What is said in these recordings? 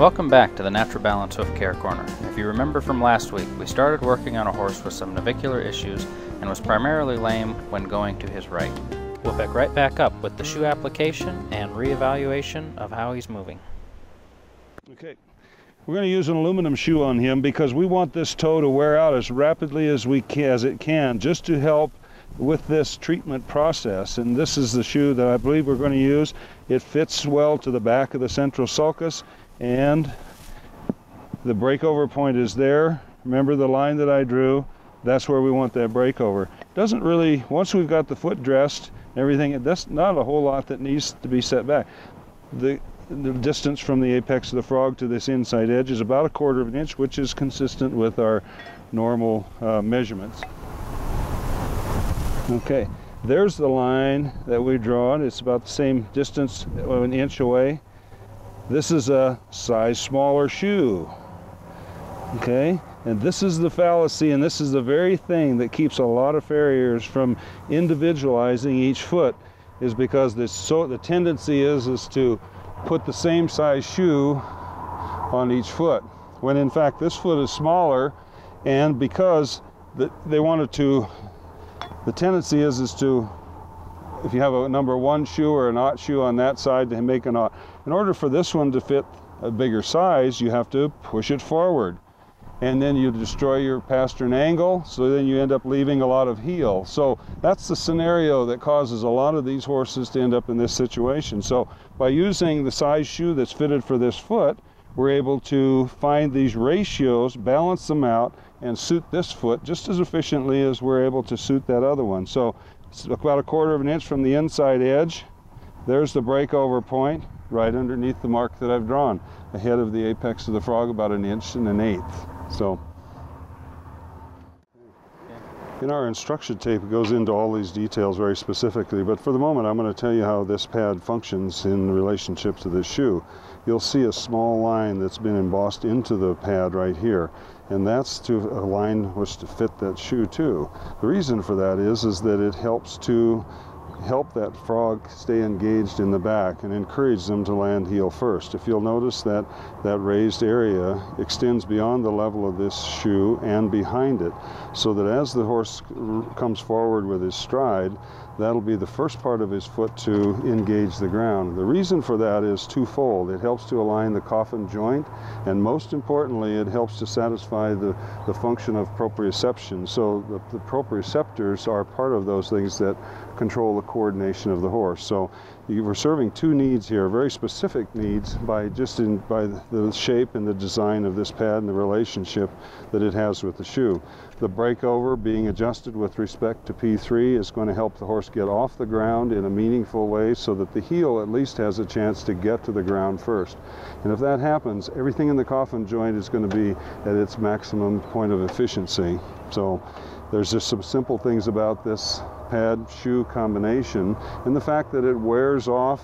Welcome back to the Natural Balance Hoof Care Corner. If you remember from last week, we started working on a horse with some navicular issues and was primarily lame when going to his right. We'll pick right back up with the shoe application and reevaluation of how he's moving. Okay, we're going to use an aluminum shoe on him because we want this toe to wear out as rapidly as we can, as it can, just to help with this treatment process. And this is the shoe that I believe we're going to use. It fits well to the back of the central sulcus and the breakover point is there. Remember the line that I drew? That's where we want that breakover. Doesn't really, once we've got the foot dressed, everything, that's not a whole lot that needs to be set back. The, the distance from the apex of the frog to this inside edge is about a quarter of an inch, which is consistent with our normal uh, measurements. Okay, there's the line that we've drawn. It's about the same distance, an inch away. This is a size smaller shoe. Okay, and this is the fallacy, and this is the very thing that keeps a lot of farriers from individualizing each foot, is because this so the tendency is is to put the same size shoe on each foot, when in fact this foot is smaller, and because the, they wanted to, the tendency is is to if you have a number one shoe or an aught shoe on that side to make an aught. In order for this one to fit a bigger size, you have to push it forward. And then you destroy your pastern angle, so then you end up leaving a lot of heel. So that's the scenario that causes a lot of these horses to end up in this situation. So by using the size shoe that's fitted for this foot, we're able to find these ratios, balance them out, and suit this foot just as efficiently as we're able to suit that other one. So about a quarter of an inch from the inside edge. There's the breakover point right underneath the mark that I've drawn, ahead of the apex of the frog about an inch and an eighth. So in our instruction tape it goes into all these details very specifically, but for the moment I'm going to tell you how this pad functions in relationship to the shoe. You'll see a small line that's been embossed into the pad right here and that's to align which to fit that shoe too. The reason for that is is that it helps to help that frog stay engaged in the back and encourage them to land heel first. If you'll notice that that raised area extends beyond the level of this shoe and behind it so that as the horse comes forward with his stride that'll be the first part of his foot to engage the ground. The reason for that is twofold. It helps to align the coffin joint, and most importantly, it helps to satisfy the, the function of proprioception. So the, the proprioceptors are part of those things that control the coordination of the horse. So were serving two needs here, very specific needs, by just in by the shape and the design of this pad and the relationship that it has with the shoe. The breakover being adjusted with respect to P3 is going to help the horse get off the ground in a meaningful way so that the heel at least has a chance to get to the ground first. And if that happens, everything in the coffin joint is going to be at its maximum point of efficiency. So there's just some simple things about this pad shoe combination and the fact that it wears off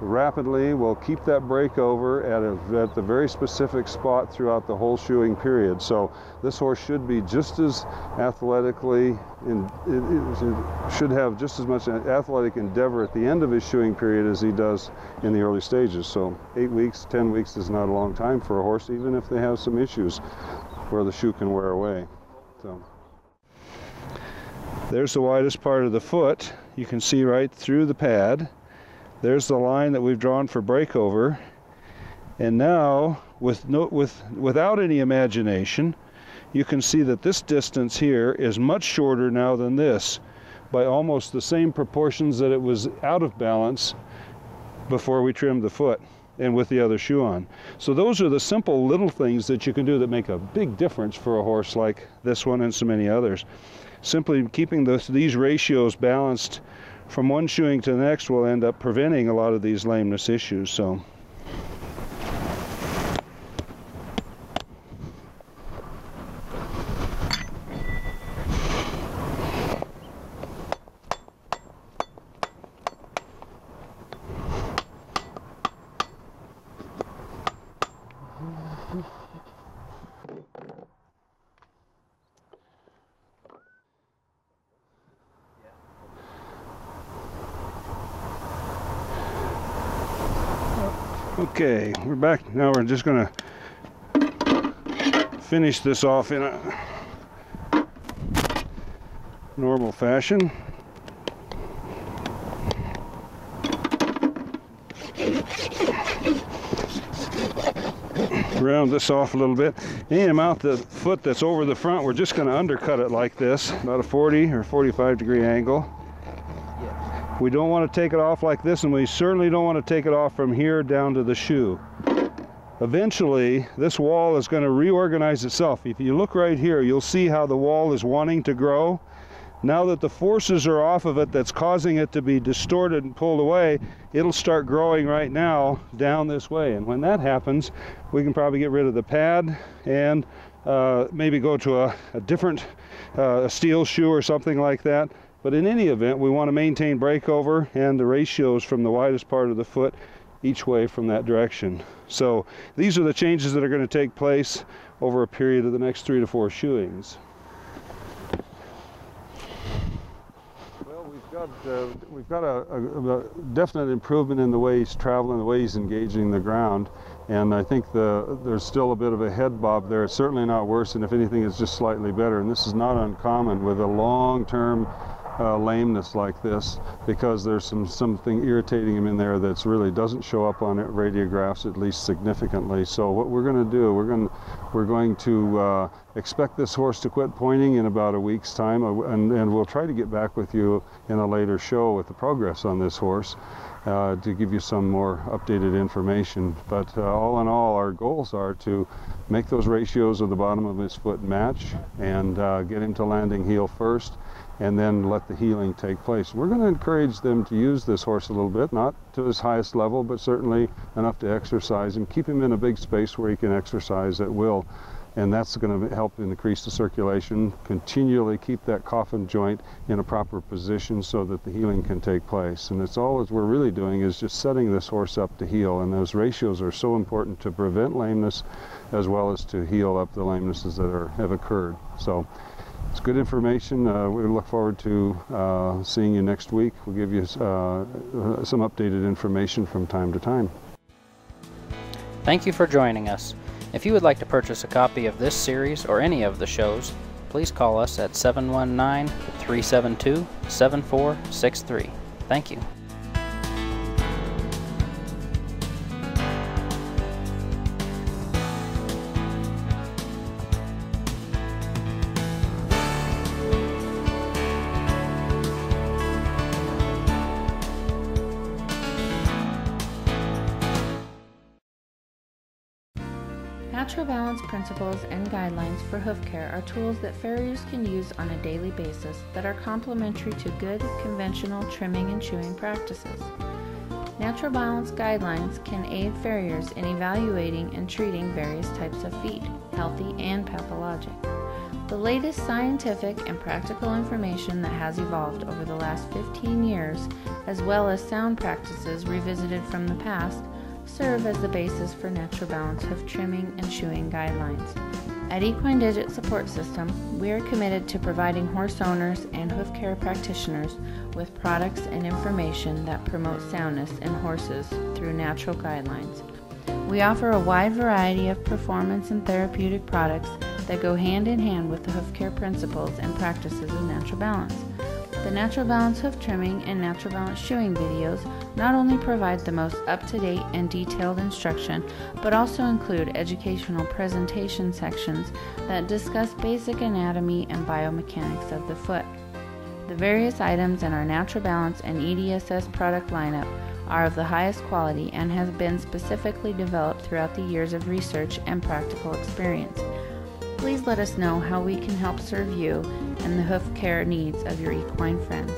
rapidly will keep that breakover at, a, at the very specific spot throughout the whole shoeing period. So this horse should be just as athletically, and should have just as much athletic endeavor at the end of his shoeing period as he does in the early stages. So eight weeks, 10 weeks is not a long time for a horse, even if they have some issues where the shoe can wear away. There's the widest part of the foot. You can see right through the pad. There's the line that we've drawn for breakover. And now, with no, with, without any imagination, you can see that this distance here is much shorter now than this by almost the same proportions that it was out of balance before we trimmed the foot and with the other shoe on. So those are the simple little things that you can do that make a big difference for a horse like this one and so many others simply keeping this, these ratios balanced from one shoeing to the next will end up preventing a lot of these lameness issues. So. Okay, we're back. Now we're just to finish this off in a normal fashion. round this off a little bit. Any amount the foot that's over the front, we're just to undercut it like this, about a 40 or 45 degree angle. We don't want to take it off like this, and we certainly don't want to take it off from here down to the shoe. Eventually, this wall is going to reorganize itself. If you look right here, you'll see how the wall is wanting to grow. Now that the forces are off of it that's causing it to be distorted and pulled away, it'll start growing right now down this way. And when that happens, we can probably get rid of the pad and uh, maybe go to a, a different uh, steel shoe or something like that. But in any event, we want to maintain breakover and the ratios from the widest part of the foot each way from that direction. So these are the changes that are going to take place over a period of the next three to four shoeings. got uh, we've got a, a, a, definite improvement in the way he's traveling, the way he's engaging the ground, and I think the there's still a bit of a head bob there. It's certainly not worse, and if anything, it's just slightly better. And this is not uncommon with a long-term uh, lameness like this because there's some something irritating him in there that's really doesn't show up on radiographs at least significantly. So what we're going to do, we're going we're going to uh, expect this horse to quit pointing in about a week's time, uh, and, and we'll try to get back with you in a later show with the progress on this horse. Uh, to give you some more updated information. But uh, all in all, our goals are to make those ratios of the bottom of his foot match and uh, get him to landing heel first and then let the healing take place. We're going to encourage them to use this horse a little bit, not to his highest level, but certainly enough to exercise and keep him in a big space where he can exercise at will. And that's going to help increase the circulation, continually keep that coffin joint in a proper position so that the healing can take place. And it's all we're really doing is just setting this horse up to heal. And those ratios are so important to prevent lameness as well as to heal up the lamenesses that are, have occurred. So it's good information. Uh, we look forward to uh, seeing you next week. We'll give you uh, some updated information from time to time. Thank you for joining us. If you would like to purchase a copy of this series or any of the shows, please call us at 719 372 7463. Thank you. Natural balance principles and guidelines for hoof care are tools that farriers can use on a daily basis that are complementary to good conventional trimming and shoeing practices. Natural balance guidelines can aid farriers in evaluating and treating various types of feet, healthy and pathologic. The latest scientific and practical information that has evolved over the last 15 years, as well as sound practices revisited from the past, serve as the basis for natural balance hoof trimming and shoeing guidelines. At Equine Digit Support System, we are committed to providing horse owners and hoof care practitioners with products and information that promote soundness in horses through natural guidelines. We offer a wide variety of performance and therapeutic products that go hand in hand with the hoof care principles and practices of natural balance. The Natural Balance hoof trimming and Natural Balance shoeing videos not only provide the most up-to-date and detailed instruction, but also include educational presentation sections that discuss basic anatomy and biomechanics of the foot. The various items in our Natural Balance and EDSS product lineup are of the highest quality and has been specifically developed throughout the years of research and practical experience. Please let us know how we can help serve you and the hoof care needs of your equine friends.